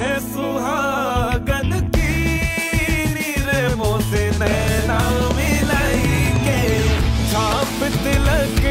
है सुहागन की रे मोसे नैना मिलाई के। छाप तिलक